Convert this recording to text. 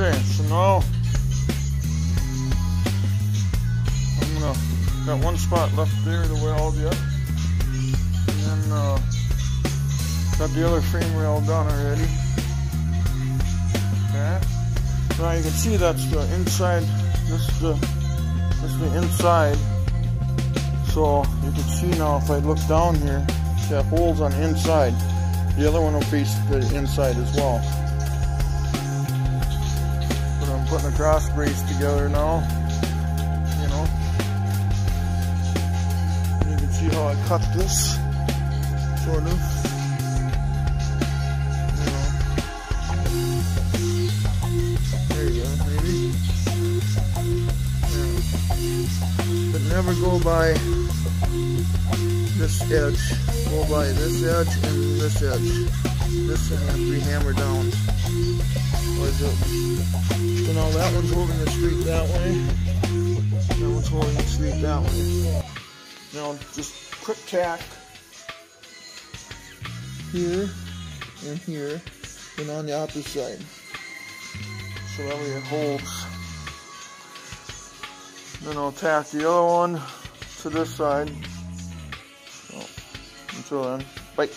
Okay, so now I'm gonna got one spot left there to weld yet. And then uh, got the other frame rail done already. Okay. So now you can see that's the inside this is the this is the inside. So you can see now if I look down here, have holes on the inside. The other one will face the inside as well putting a cross brace together now. You know. You can see how I cut this, sort of. You know. There you go, maybe. Yeah. But never go by this edge. Go by this edge and this edge. This one has to be hammered down. Or is now that one's holding the street that way. That one's holding the street that way. Now just quick tack here and here and on the opposite side. So that way it holds. Then I'll tack the other one to this side. So, until then, bye.